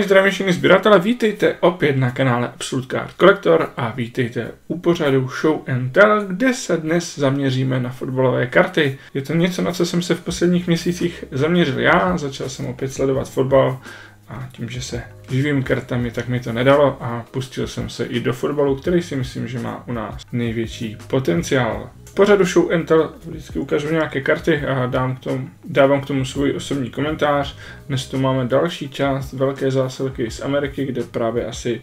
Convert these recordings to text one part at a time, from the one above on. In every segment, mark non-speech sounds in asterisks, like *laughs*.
Ahoj, zdravím všichni sběratele, vítejte opět na kanále Absolute Card Collector a vítejte u pořadu Show and Tell, kde se dnes zaměříme na fotbalové karty. Je to něco, na co jsem se v posledních měsících zaměřil já, začal jsem opět sledovat fotbal a tím, že se živým kartami, tak mi to nedalo a pustil jsem se i do fotbalu, který si myslím, že má u nás největší potenciál. V pořadu Show Intel vždycky ukážu nějaké karty a dám k tomu, dávám k tomu svůj osobní komentář. Dnes tu máme další část velké zásilky z Ameriky, kde právě asi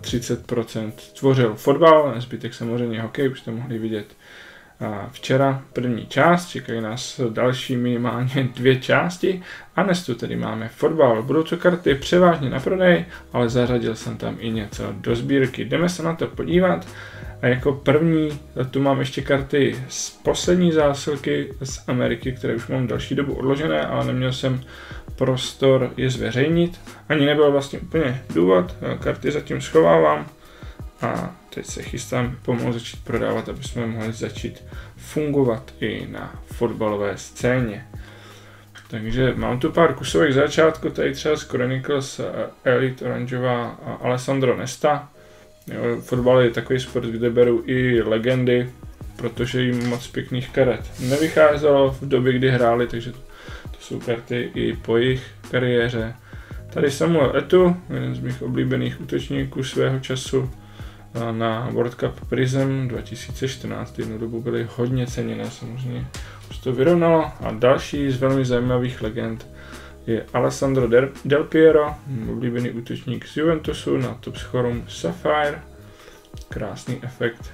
30% tvořil fotbal, zbytek samozřejmě hokej, už jste mohli vidět včera první část, čekají nás další minimálně *laughs* dvě části a dnes tu tedy máme fotbal. Budou to karty převážně na prodej, ale zařadil jsem tam i něco do sbírky. Jdeme se na to podívat. A jako první tu mám ještě karty z poslední zásilky z Ameriky, které už mám další dobu odložené, ale neměl jsem prostor je zveřejnit. Ani nebyl vlastně úplně důvod, karty zatím schovávám a teď se chystám pomalu začít prodávat, aby jsme mohli začít fungovat i na fotbalové scéně. Takže mám tu pár kusovek začátku, tady třeba z Chronicles Elite Orangeová Alessandro Nesta. Jo, fotbal je takový sport, kde beru i legendy, protože jim moc pěkných karet nevycházelo v době, kdy hráli, takže to, to jsou karty i po jejich kariéře. Tady Samuel Etu, jeden z mých oblíbených útočníků svého času na World Cup Prism 2014. Jednu dobu byly hodně ceněné samozřejmě. Už to vyrovnalo a další z velmi zajímavých legend je Alessandro Del Piero, oblíbený útočník z Juventusu na Top Scorum Sapphire. Krásný efekt.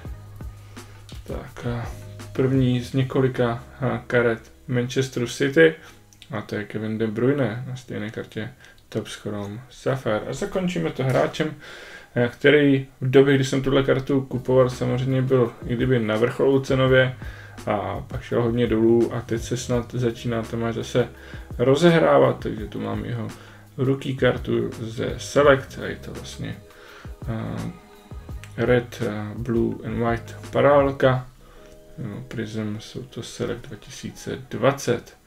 Tak a první z několika karet Manchester City a to je Kevin De Bruyne na stejné kartě Top Scorum Sapphire. A zakončíme to hráčem, který v době, kdy jsem tuhle kartu kupoval, samozřejmě byl i kdyby na vrcholu cenově a pak šel hodně dolů a teď se snad začíná to zase rozehrávat, takže tu mám jeho ruky kartu ze Select a je to vlastně uh, Red, uh, Blue and White parálka. No, Prism jsou to Select 2020,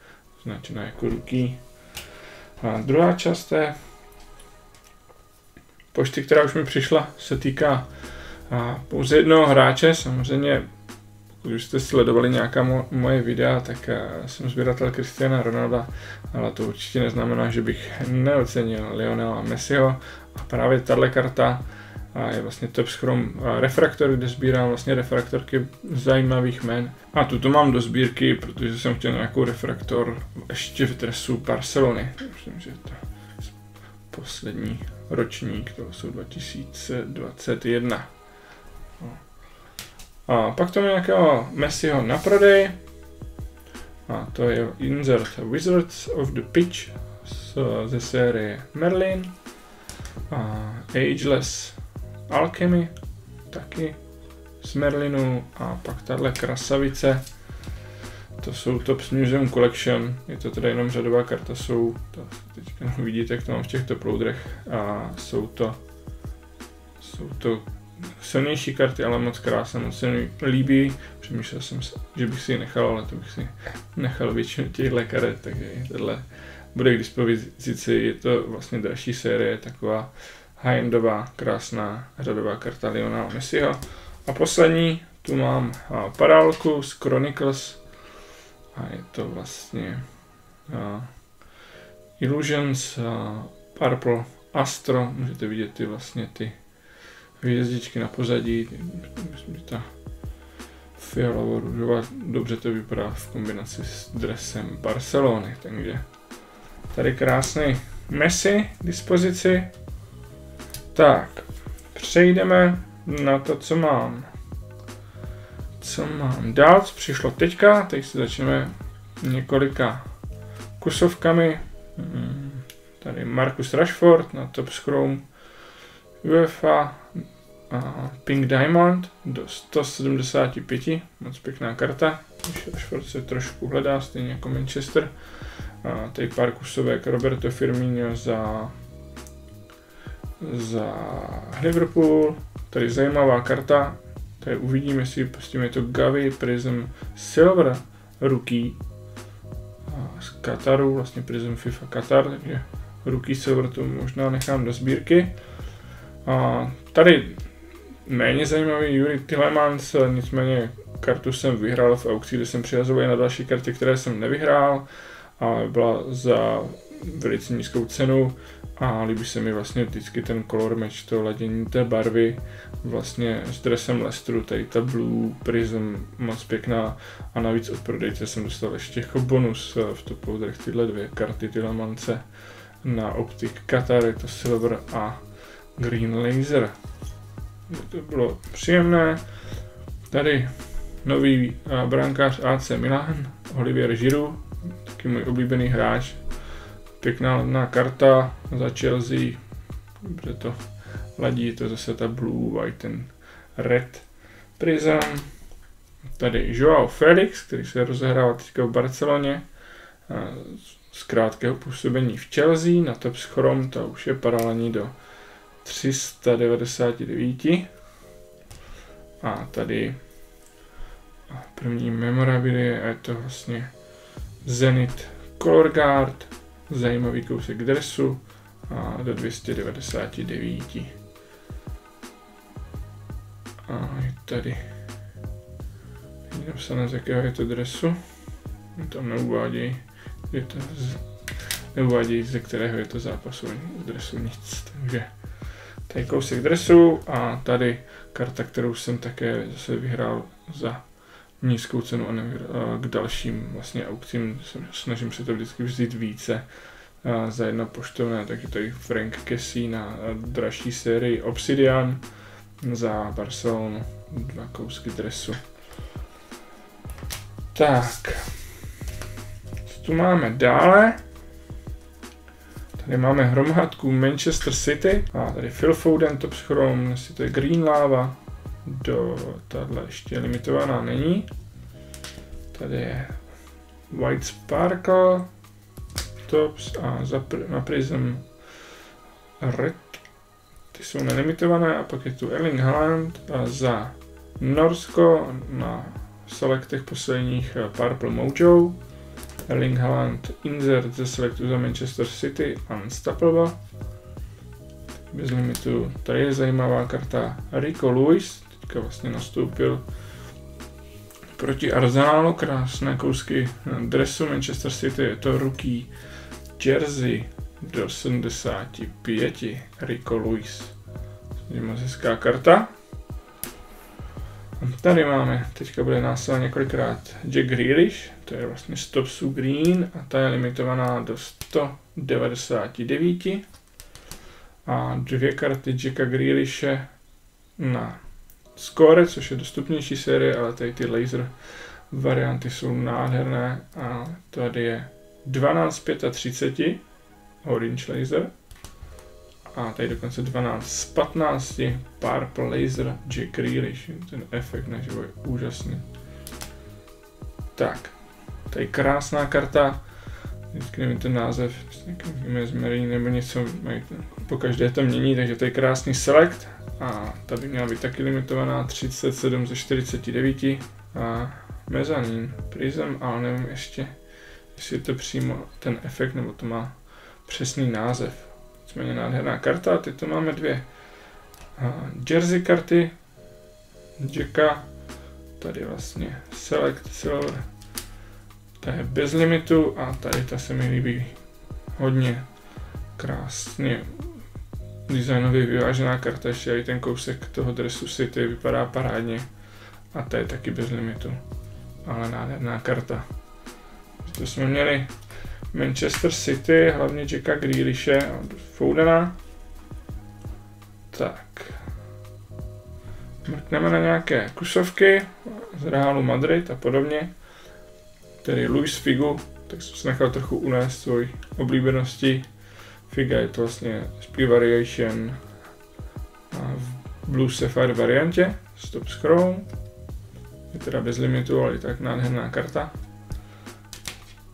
značená jako ruky. A druhá část té pošty, která už mi přišla, se týká a, pouze jednoho hráče. Samozřejmě, když jste sledovali nějaká mo- moje videa, tak a, jsem sběratel Cristiana Ronalda, ale to určitě neznamená, že bych neocenil Lionela Messiho. A právě tahle karta je vlastně Top Chrome refraktor, kde sbírám vlastně refraktorky zajímavých men. A tuto mám do sbírky, protože jsem chtěl nějakou refraktor ještě v dresu Barcelony. Myslím, že to poslední ročník, to jsou 2021. A pak to nějakého Messiho na prodej. A to je insert Wizards of the Pitch z, ze série Merlin. A Ageless Alchemy taky z Merlinu. A pak tahle krasavice to jsou Tops Museum Collection, je to teda jenom řadová karta, jsou, to teďka vidíte, jak to mám v těchto ploudrech, a jsou to, jsou to silnější karty, ale moc krásné, moc se mi líbí. Přemýšlel jsem, že bych si ji nechal, ale to bych si nechal většinu těchto karet, takže tohle bude k dispozici, je to vlastně další série, taková high-endová, krásná řadová karta Lionel Messiho. A poslední, tu mám parálku z Chronicles a je to vlastně uh, Illusions, uh, Purple Astro, můžete vidět ty vlastně ty hvězdičky na pozadí, myslím, že ta fialovo růžová, dobře to vypadá v kombinaci s dresem Barcelony, takže tady krásný Messi dispozici. Tak, přejdeme na to, co mám co mám dál, co přišlo teďka, teď si začneme několika kusovkami. Hmm, tady Marcus Rashford na Top Chrome UEFA Pink Diamond do 175, moc pěkná karta. Rashford se trošku hledá, stejně jako Manchester. Tady pár kusovek Roberto Firmino za za Liverpool, tady zajímavá karta, Tady uvidíme, jestli prostě je to Gavi Prism Silver Rookie z Kataru, vlastně Prism FIFA Qatar, takže Rookie Silver to možná nechám do sbírky. A tady méně zajímavý Yuri Tillemans, nicméně kartu jsem vyhrál v aukci, kde jsem přihazoval na další karty, které jsem nevyhrál, ale byla za velice nízkou cenu a líbí se mi vlastně vždycky ten color match, to ladění té barvy vlastně s dresem Lestru, tady ta Blue Prism moc pěkná a navíc od prodejce jsem dostal ještě jako bonus eh, v top tyhle dvě karty Tillemance na Optic Qatar, je to Silver a Green Laser. To bylo příjemné. Tady nový eh, brankář AC Milan, Olivier Giroud, taky můj oblíbený hráč. Pěkná ledná karta za Chelsea, protože to ladí, to zase ta blue, white and red prism. Tady Joao Felix, který se rozehrává teďka v Barceloně z krátkého působení v Chelsea, na top schrom, ta už je paralelní do 399. A tady první memorabilie a je to vlastně Zenit Color Guard, zajímavý kousek dresu a do 299. A je tady je napsané z jakého je to dresu. Tam neuvádějí, je to z, neuvádějí ze kterého je to zápasu, dresu nic. Takže tady kousek dresu a tady karta, kterou jsem také zase vyhrál za nízkou cenu a, k dalším vlastně aukcím snažím se to vždycky vzít více za jedno poštovné, takže tady Frank Casey na dražší sérii Obsidian za Barcelonu, dva kousky dresu. Tak, co tu máme dále? Tady máme hromádku Manchester City a tady Phil Foden top chrome, jestli to je Green Lava, do tahle ještě limitovaná není. Tady je White Sparkle, Tops a za na Prism Red. Ty jsou nelimitované a pak je tu Erling Haaland a za Norsko na selektech posledních Purple Mojo. Erling Haaland insert ze selektu za Manchester City Unstoppable. Bez limitu. Tady je zajímavá karta Rico Lewis, teďka vlastně nastoupil proti Arsenalu, krásné kousky dresu Manchester City, je to rookie jersey do 75, Rico Lewis. Hezká karta. Tady máme, teďka bude následovat několikrát Jack Grealish, to je vlastně Stopsu Green a ta je limitovaná do 199. A dvě karty Jacka Grealishe na Score, což je dostupnější série, ale tady ty laser varianty jsou nádherné a tady je 12.35 Orange Laser a tady dokonce 12 z 15 Purple Laser Jack Grealish. Ten efekt na je úžasný. Tak, tady krásná karta. Vždycky nevím ten název, Mesmery nebo něco, po každé to mění, takže to je krásný select a ta by měla být taky limitovaná 37 ze 49 a mezanín, prism, ale nevím ještě, jestli je to přímo ten efekt, nebo to má přesný název. Nicméně nádherná karta, teď tu máme dvě jersey karty, Jacka, tady vlastně Select Silver, ta je bez limitu a tady ta se mi líbí hodně. Krásně designově vyvážená karta, ještě i ten kousek toho dresu City vypadá parádně a ta je taky bez limitu, ale nádherná karta. To jsme měli Manchester City, hlavně Jacka Grealishe a Foudena. Tak. Mrkneme na nějaké kusovky z Realu Madrid a podobně. Tedy Luis Figu, tak jsem se nechal trochu unést svůj oblíbenosti. Figa je to vlastně Speed Variation v Blue Sapphire variantě, Stop Chrome. Je teda bez limitu, ale i tak nádherná karta.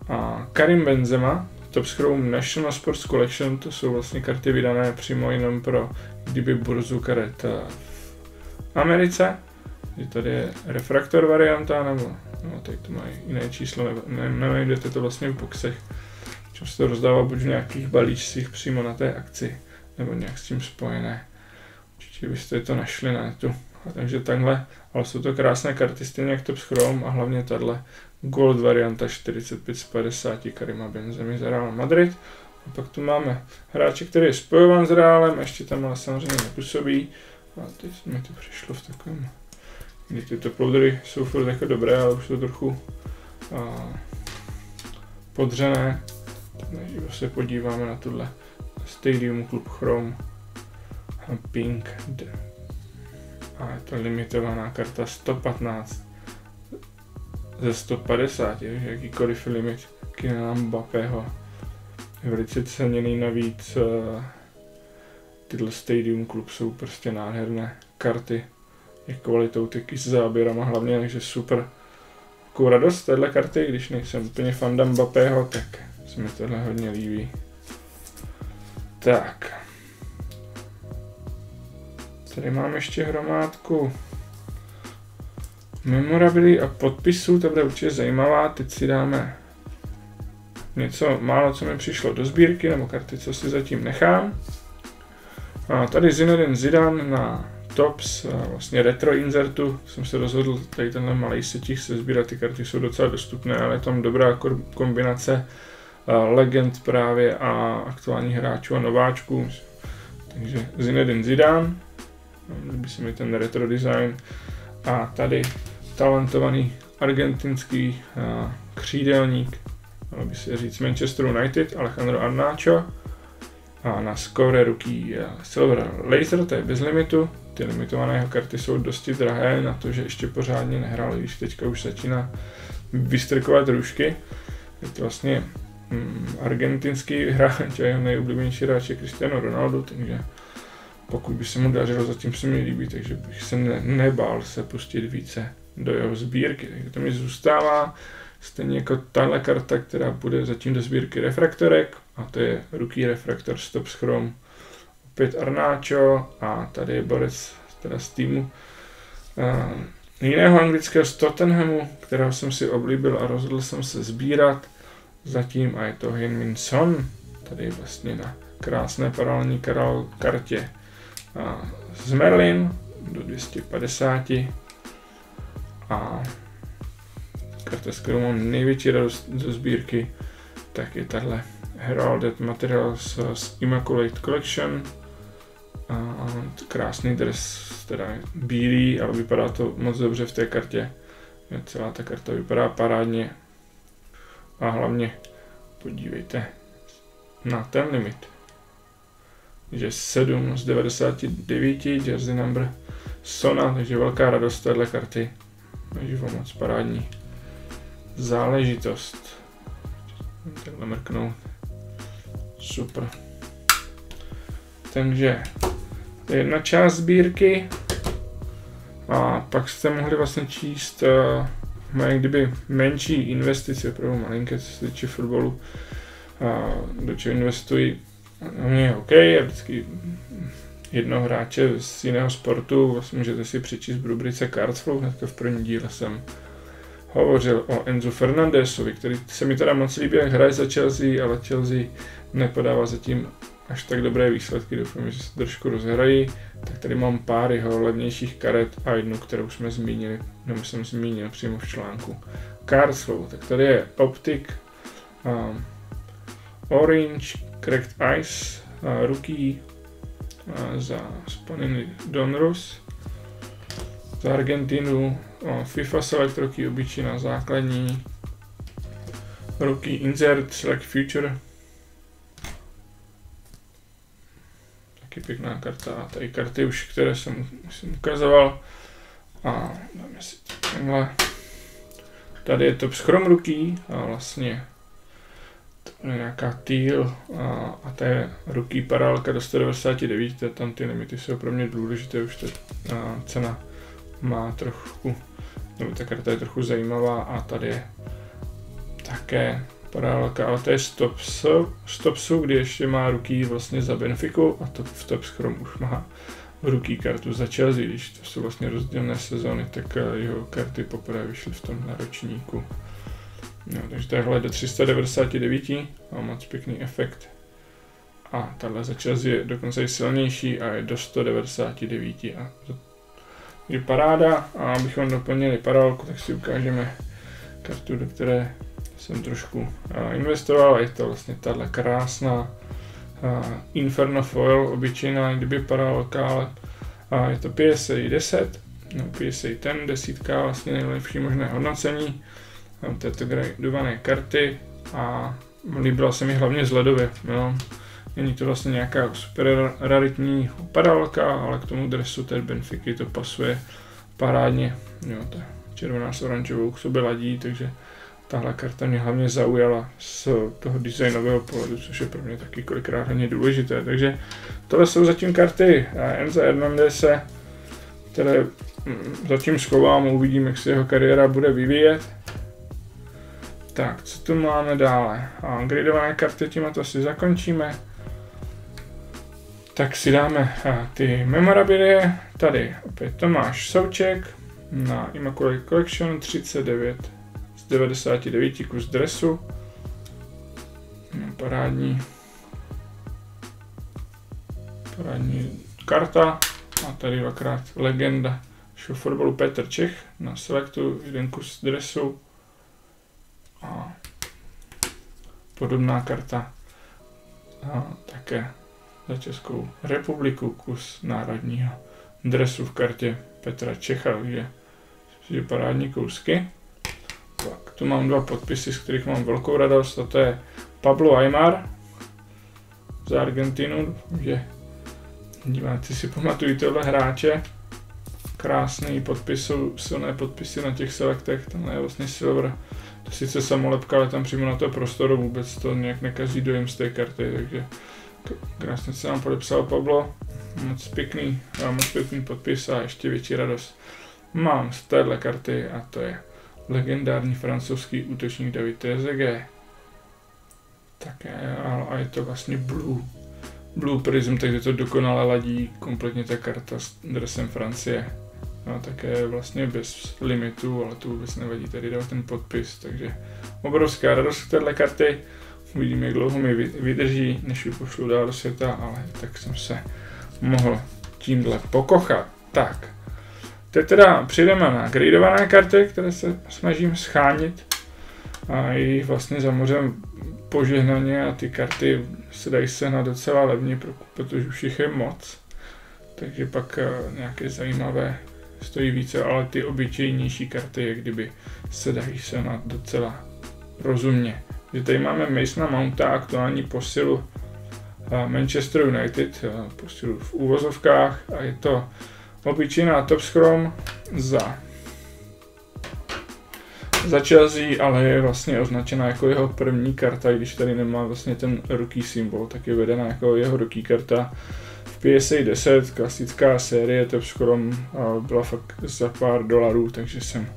A Karim Benzema, Top Chrome National Sports Collection, to jsou vlastně karty vydané přímo jenom pro kdyby burzu karet v Americe. Je tady je refraktor varianta, nebo no, tady to mají jiné číslo, ne, ne, to vlastně v boxech Čím se to rozdává buď v nějakých balíčcích přímo na té akci, nebo nějak s tím spojené. Určitě byste to našli na netu. A takže takhle, ale jsou to krásné karty, stejně jak Top Chrome a hlavně tahle Gold varianta 45 z 50 Karima Benzemi za Real Madrid. A pak tu máme hráče, který je spojován s Realem, ještě tam ale samozřejmě nepůsobí. A teď mi to přišlo v takovém, kdy ty top jsou furt jako dobré, ale už to trochu a, podřené. Takže se podíváme na tuhle Stadium Club Chrome a Pink a je to limitovaná karta 115 ze 150, takže jakýkoliv limit Kylian Mbappého je velice ceněný navíc uh, tyhle Stadium Club jsou prostě nádherné karty jak kvalitou, tak i s záběrama hlavně, takže super. Takovou radost téhle karty, když nejsem úplně fan Mbappého, tak se mi tohle hodně líbí. Tak. Tady mám ještě hromádku memorabilii a podpisů, to bude určitě zajímavá. Teď si dáme něco málo, co mi přišlo do sbírky, nebo karty, co si zatím nechám. A tady Zinedine Zidane na Tops, vlastně retro insertu, jsem se rozhodl, tady tenhle malý setích se sbírat, ty karty jsou docela dostupné, ale je tam dobrá kombinace legend právě a aktuálních hráčů a nováčků. Takže Zinedine Zidane, líbí se mi ten retro design. A tady talentovaný argentinský křídelník, mělo by se říct Manchester United, Alejandro Arnacho. A na score ruky Silver Laser, to je bez limitu. Ty limitované jeho karty jsou dosti drahé na to, že ještě pořádně nehrál, když teďka už začíná vystrkovat rušky. Je to vlastně mm, argentinský hráč a jeho nejoblíbenější hráč je Cristiano Ronaldo, takže pokud by se mu dařilo, zatím se mi líbí, takže bych se ne, nebál se pustit více do jeho sbírky. Takže to mi zůstává. Stejně jako tahle karta, která bude zatím do sbírky refraktorek, a to je ruky refraktor Stop Chrome, opět Arnáčo a tady je Boris teda z týmu uh, jiného anglického z Tottenhamu, kterého jsem si oblíbil a rozhodl jsem se sbírat. Zatím a je to Hyun Son, tady vlastně na krásné paralelní kartě z Merlin do 250 a karta, s kterou mám největší radost do sbírky, tak je tahle Heralded Materials z Immaculate Collection. A krásný dres, teda bílý, ale vypadá to moc dobře v té kartě. Celá ta karta vypadá parádně. A hlavně podívejte na ten limit že 7 z 99 jersey number Sona, takže velká radost téhle karty. Naživo moc parádní záležitost. Takhle mrknout. Super. Takže jedna část sbírky a pak jste mohli vlastně číst uh, moje kdyby menší investice, pro malinké, co se týče fotbalu, uh, do čeho investuji mě je OK, a vždycky jednoho hráče z jiného sportu, vlastně můžete si přečíst v rubrice Cardsflow, hnedka v první díle jsem hovořil o Enzo Fernandesovi, který se mi teda moc líbí, jak hraje za Chelsea, ale Chelsea nepodává zatím až tak dobré výsledky, doufám, že se trošku rozhrají. Tak tady mám pár jeho levnějších karet a jednu, kterou jsme zmínili, nebo jsem zmínil přímo v článku. Cardsflow, tak tady je Optic, um, Orange, Cracked Ice, uh, za Spaniny Donruss. Za Argentinu FIFA Select Rookie obyčejná základní. Rookie Insert Select Future. Taky pěkná karta. A tady karty už, které jsem, jsem ukazoval. A dáme si tenhle. Tady je to Chrome Rookie a vlastně nějaká týl a, a to je ruky parálka do 199, tam ty limity jsou pro mě důležité, už ta cena má trochu, nebo ta karta je trochu zajímavá a tady je také parálka, ale to je Stopsu, Stopsu, kdy ještě má ruky vlastně za Benfiku a to v Top Chrome už má ruky kartu za Chelsea, když to jsou vlastně rozdílné sezóny, tak jeho karty poprvé vyšly v tom ročníku. No, takže tohle do 399 má moc pěkný efekt. A tahle začas je dokonce i silnější a je do 199 a to je paráda a abychom doplnili paralelku, tak si ukážeme kartu, do které jsem trošku investoval. Je to vlastně tahle krásná Inferno Foil, obyčejná kdyby paralelka, ale je to PSA 10, no PSA 10, desítka, vlastně nejlepší možné hodnocení této gradované karty a líbila se mi hlavně z ledově. Jo. Není to vlastně nějaká super raritní paralelka, ale k tomu dresu té Benfiky to pasuje parádně. Jo, ta červená s oranžovou k sobě ladí, takže tahle karta mě hlavně zaujala z toho designového pohledu, což je pro mě taky kolikrát hodně důležité. Takže tohle jsou zatím karty Enza Hernandese, které mm, zatím schovám uvidím, jak se jeho kariéra bude vyvíjet. Tak, co tu máme dále? A gradované karty, tím to asi zakončíme. Tak si dáme ty memorabilie. Tady opět Tomáš Souček na Immaculate Collection 39 z 99 kus dresu. No, parádní parádní karta a tady dvakrát legenda fotbalu Petr Čech na Selectu, jeden kus dresu a podobná karta a také za Českou republiku kus národního dresu v kartě Petra Čecha, takže je parádní kousky. Tak, tu mám dva podpisy, z kterých mám velkou radost, a to je Pablo Aymar z Argentinu, že diváci si pamatují tohle hráče. Krásný podpis, jsou silné podpisy na těch selektech, tam je vlastně silver. To sice samolepka, ale tam přímo na to prostoru vůbec to nějak nekazí dojem z té karty, takže Krásně se nám podepsal Pablo. Moc pěkný, moc pěkný podpis a ještě větší radost. Mám z téhle karty a to je legendární francouzský útočník David TZG. Také, a je to vlastně Blue. Blue Prism, takže to dokonale ladí kompletně ta karta s dresem Francie. A také vlastně bez limitu, ale to vůbec nevadí, tady dal ten podpis, takže obrovská radost téhle karty. Uvidíme, jak dlouho mi vydrží, než ji pošlu dál do světa, ale tak jsem se mohl tímhle pokochat. Tak, teď teda přijdeme na gradované karty, které se snažím schánit a jich vlastně zamořem požehnaně a ty karty se dají se na docela levně, protože už jich je moc. Takže pak eh, nějaké zajímavé stojí více, ale ty obyčejnější karty je kdyby se dají se na docela rozumně že tady máme Masona Mounta, aktuální posilu eh, Manchester United, eh, posilu v úvozovkách a je to obyčejná Top Scrum za za Chelsea, ale je vlastně označena jako jeho první karta, když tady nemá vlastně ten rookie symbol, tak je vedena jako jeho rookie karta. PSA 10, klasická série Top Scrum, byla fakt za pár dolarů, takže jsem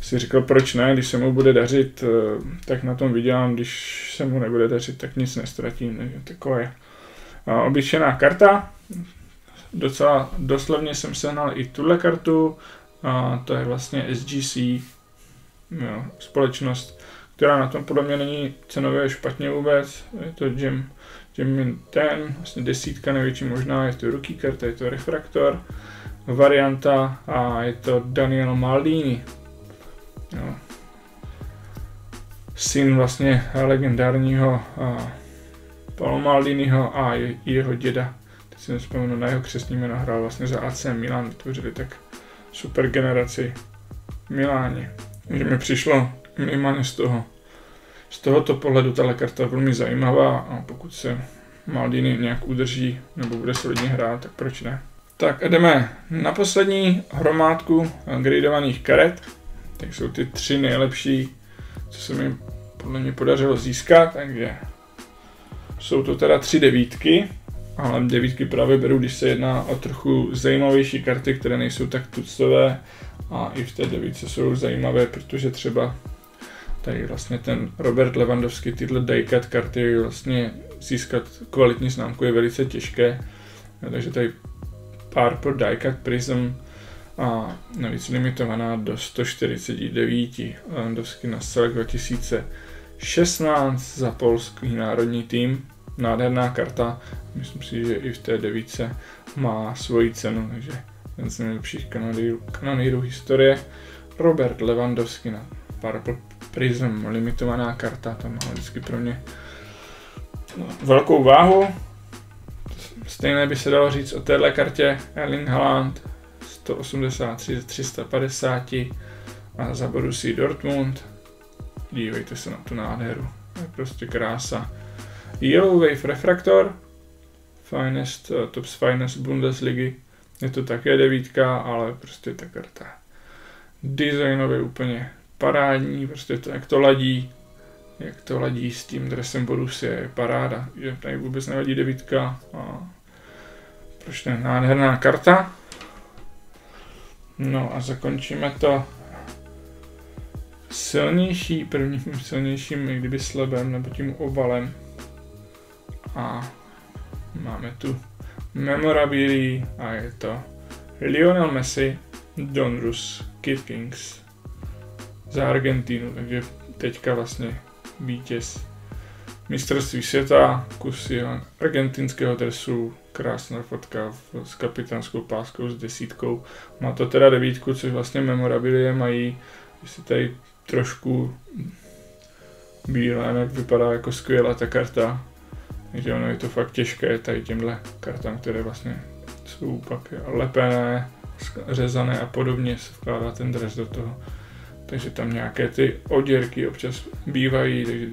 si říkal, proč ne, když se mu bude dařit, eh, tak na tom vydělám, když se mu nebude dařit, tak nic nestratím. Takže taková je obyčejná karta. Docela doslovně jsem sehnal i tuhle kartu, a to je vlastně SGC, jo, společnost, která na tom podle mě není cenově špatně vůbec. Je to Jim, Jim ten, vlastně desítka největší možná, je to rookie karta, je to refraktor, varianta a je to Daniel Maldini. Jo. Syn vlastně legendárního Paolo Maldiniho a jeho děda. Teď si nespomenu na jeho křesní jméno, hrál vlastně za AC Milan, vytvořili tak super generaci Miláně. Takže mi přišlo minimálně z toho, z tohoto pohledu ta karta velmi zajímavá a pokud se Maldini nějak udrží nebo bude solidně hrát, tak proč ne? Tak a jdeme na poslední hromádku gradovaných karet tak jsou ty tři nejlepší, co se mi podle mě podařilo získat, takže jsou to teda tři devítky, ale devítky právě beru, když se jedná o trochu zajímavější karty, které nejsou tak tucové a i v té devítce jsou zajímavé, protože třeba tady vlastně ten Robert Lewandowski, tyhle diecut karty vlastně získat kvalitní známku je velice těžké, takže tady pár pro diecut Prism a navíc limitovaná do 149 Lewandowski na Select 2016 za polský národní tým. Nádherná karta, myslím si, že i v té devíce má svoji cenu, takže jeden z nejlepších kanonýrů historie. Robert Lewandowski na Purple Prism, limitovaná karta, tam má vždycky pro mě velkou váhu. Stejné by se dalo říct o téhle kartě Erling Haaland 183 z 350 a za Borussia Dortmund. Dívejte se na tu nádheru, je prostě krása. Yellow Wave Refractor, finest, uh, Tops Finest Bundesligy. Je to také devítka, ale prostě ta karta designově úplně parádní, prostě to, jak to ladí, jak to ladí s tím dresem Borussia, je paráda, že tady vůbec nevadí devítka a proč ne, nádherná karta. No a zakončíme to silnější, prvním silnějším, i kdyby slebem nebo tím obalem. A máme tu memorabilii a je to Lionel Messi, Donruss, Kid Kings za Argentínu, takže teďka vlastně vítěz mistrovství světa, kus jeho argentinského dresu, krásná fotka s kapitánskou páskou s desítkou. Má to teda devítku, což vlastně memorabilie mají, jestli tady trošku bílé, jak vypadá jako skvělá ta karta. Takže ono je to fakt těžké tady těmhle kartám, které vlastně jsou pak lepené, řezané a podobně se vkládá ten dres do toho. Takže tam nějaké ty oděrky občas bývají, takže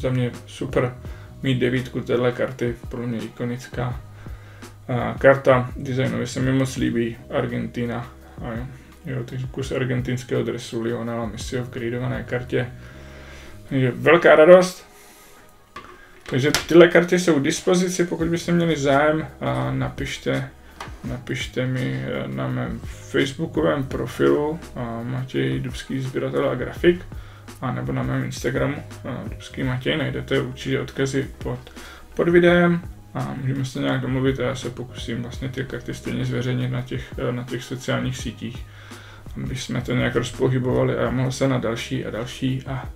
za mě super mít devítku téhle karty, pro mě ikonická. A karta designově se mi moc líbí, Argentina. A jo, jo takže kus argentinského dresu Lionela Messiho v gradované kartě. Takže velká radost. Takže tyhle karty jsou k dispozici, pokud byste měli zájem, a napište, napište mi eh, na mém facebookovém profilu Matěj Dubský sběratel a grafik a nebo na mém Instagramu Dubský Matěj, najdete určitě odkazy pod, pod videem. A můžeme se nějak domluvit a já se pokusím vlastně ty karty stejně zveřejnit na těch, eh, na těch sociálních sítích, aby jsme to nějak rozpohybovali a mohl se na další a další a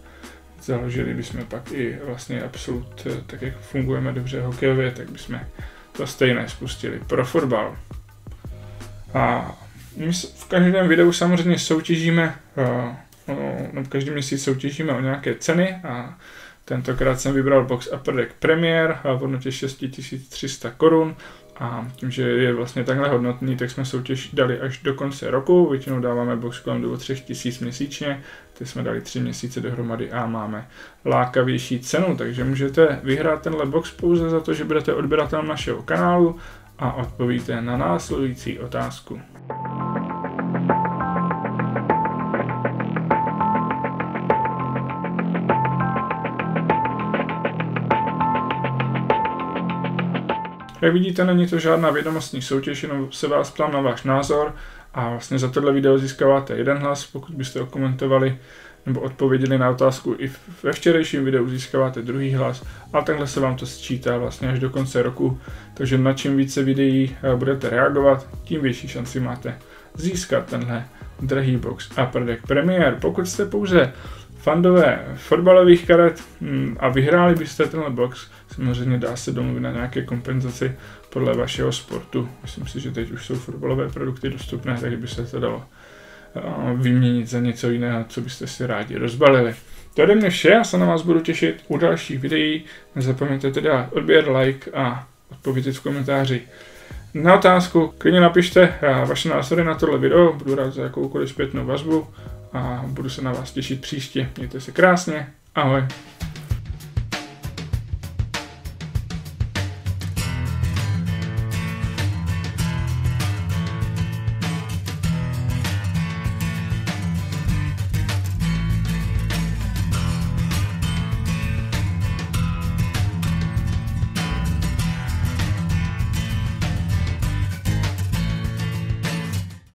založili bychom pak i vlastně absolut, eh, tak jak fungujeme dobře hokejově, tak bychom to stejné spustili pro fotbal. A my v každém videu samozřejmě soutěžíme, eh, no, každý měsíc soutěžíme o nějaké ceny a tentokrát jsem vybral box Upper Deck Premier v hodnotě 6300 korun a tím, že je vlastně takhle hodnotný, tak jsme soutěž dali až do konce roku, většinou dáváme box kolem 2000 měsíčně, ty jsme dali 3 měsíce dohromady a máme lákavější cenu, takže můžete vyhrát tenhle box pouze za to, že budete odběratelem našeho kanálu a odpovíte na následující otázku. Jak vidíte, není to žádná vědomostní soutěž, jenom se vás ptám na váš názor a vlastně za tohle video získáváte jeden hlas, pokud byste okomentovali nebo odpověděli na otázku i ve včerejším videu získáváte druhý hlas a takhle se vám to sčítá vlastně až do konce roku, takže na čím více videí eh, budete reagovat, tím větší šanci máte získat tenhle drahý box Upper Deck Premier. Pokud jste pouze fandové fotbalových karet hm, a vyhráli byste tenhle box, samozřejmě dá se domluvit na nějaké kompenzaci podle vašeho sportu. Myslím si, že teď už jsou fotbalové produkty dostupné, takže by se to dalo eh, vyměnit za něco jiného, co byste si rádi rozbalili. To je mě vše, já se na vás budu těšit u dalších videí. Nezapomeňte teda odběr, like a odpovědět v komentáři na otázku. Klidně napište eh, vaše názory na tohle video, budu rád za jakoukoliv zpětnou vazbu a budu se na vás těšit příště. Mějte se krásně, ahoj.